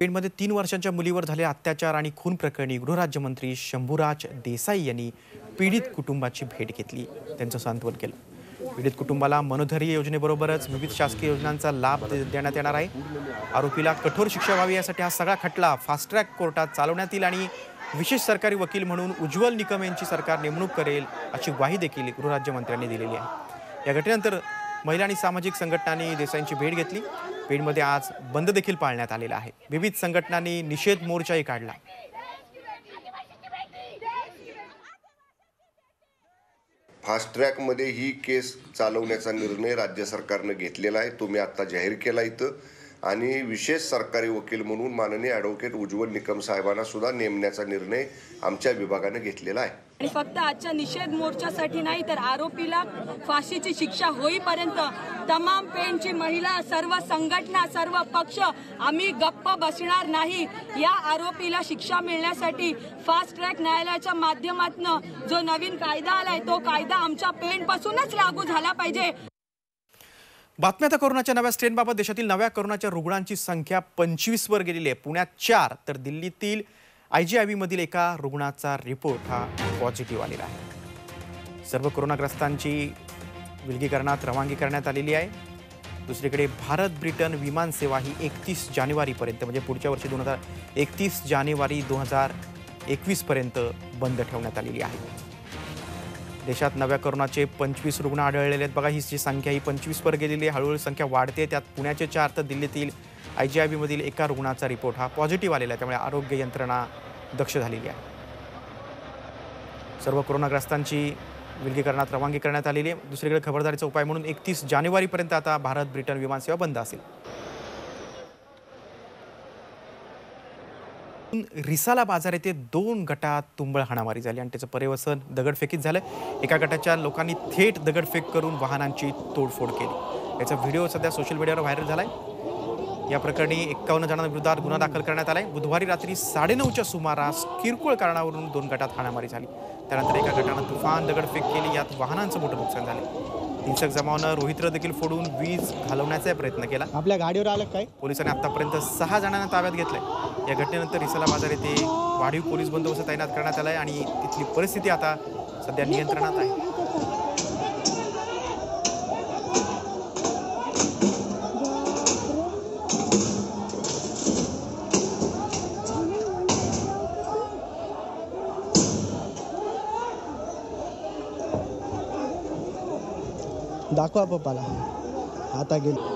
पेणमध्ये तीन वर्षांच्या मुलीवर झाले अत्याचार आणि खून प्रकरणी गृहराज्यमंत्री शंभूराज देसाई यांनी पीडित कुटुंबाची भेट घेतली. त्यांचं सांत्वन केलं. पीडित कुटुंबाला मनोधैर्य योजनेबरोबरच विविध शासकीय योजनांचा लाभ देण्यात येणार आहे. आरोपीला कठोर शिक्षा व्हावी यासाठी हा सगळा खटला फास्ट ट्रॅक कोर्टात चालवण्यात येईल आणि विशेष सरकारी वकील म्हणून उज्ज्वल निकम यांची सरकार नेमणूक करेल अशी ग्वाही देखील गृहराज्यमंत्र्यांनी दिलेली आहे. या घटनेनंतर महिला आणि सामाजिक संघटनांनी देसाईंची भेट घेतली. पेणमध्ये आज बंद देखील पाळण्यात आलेला आहे. विविध संघटनांनी निषेध मोर्चाही काढला. फास्ट ट्रॅकमध्ये ही केस चालवण्याचा निर्णय राज्य सरकारनं घेतलेला आहे. तो मी आत्ता जाहीर केला इथं. आणि विशेष सरकारी वकील म्हणून माननीय ॲडव्होकेट उज्ज्वल निकम साहेबांना सुद्धा नेमण्याचा निर्णय आमच्या विभागाने घेतलेला आहे. आणि फक्त आजच्या निषेध मोर्चासाठी नाही तर आरोपीला फाशीची शिक्षा होईपर्यंत तमाम पेनची महिला सर्व संघटना सर्व पक्ष आम्ही गप्प बसणार नाही. या आरोपीला शिक्षा मिळण्यासाठी फास्ट ट्रॅक न्यायालयाच्या माध्यमातून जो नवीन कायदा आलाय तो कायदा आमच्या पेणपासूनच लागू झाला पाहिजे. बातम्या आता कोरोनाच्या नव्या स्ट्रेनबाबत देशातील नव्या कोरोनाच्या रुग्णांची संख्या पंचवीसवर गेलेली आहे. पुण्यात चार तर दिल्लीतील आय जी आय व्हीमधील एका रुग्णाचा रिपोर्ट हा पॉझिटिव्ह आलेला आहे. सर्व कोरोनाग्रस्तांची विलगीकरणात रवानगी करण्यात आलेली आहे. दुसरीकडे भारत ब्रिटन विमान सेवा ही एकतीस जानेवारीपर्यंत म्हणजे पुढच्या वर्षी दोन हजार एकतीस जानेवारी दोन हजार एकवीसपर्यंत बंद ठेवण्यात आलेली आहे. देशात नव्या कोरोनाचे पंचवीस रुग्ण आढळलेले आहेत. बघा ही जी संख्या ही पंचवीसवर गेलेली आहे. हळूहळू संख्या वाढते त्यात पुण्याचे चार तर दिल्लीतील आय जी आय बीमधील एका रुग्णाचा रिपोर्ट हा पॉझिटिव्ह आलेला आहे. त्यामुळे आरोग्य यंत्रणा दक्ष झालेली आहे. सर्व कोरोनाग्रस्तांची विलगीकरणात रवानगी करण्यात आलेली आहे. दुसरीकडे खबरदारीचा उपाय म्हणून एकतीस जानेवारीपर्यंत आता भारत ब्रिटन विमानसेवा बंद असेल. रिसाला बाजार येथे दोन गटात तुंबळ हाणामारी झाली आणि त्याचं पर्यवसन दगडफेकीत झालं. एका गटाच्या लोकांनी थेट दगडफेक करून वाहनांची तोडफोड केली. याचा व्हिडिओ सध्या सोशल मीडियावर व्हायरल झालाय. या प्रकरणी एक्कावन्न जणांविरोधात गुन्हा दाखल करण्यात आलाय. बुधवारी रात्री साडेनऊच्या सुमारास किरकोळ कारणावरून दोन गटात हाणामारी झाली. त्यानंतर एका गटानं तुफान दगडफेक केली. यात वाहनांचं मोठं नुकसान झालं. हिंसक जमावानं रोहित्र देखील फोडून वीज घालवण्याचा प्रयत्न केला. आपल्या गाडीवर आलं काय? पोलिसांनी आतापर्यंत सहा जणांना ताब्यात घेतलंय. या घटनेनंतर रिसाला बाजार येथे वाढीव पोलीस बंदोबस्त तैनात करण्यात आलाय आणि तिथली परिस्थिती आता सध्या नियंत्रणात आहे. दाखवा पप्पाला. आता गेलो.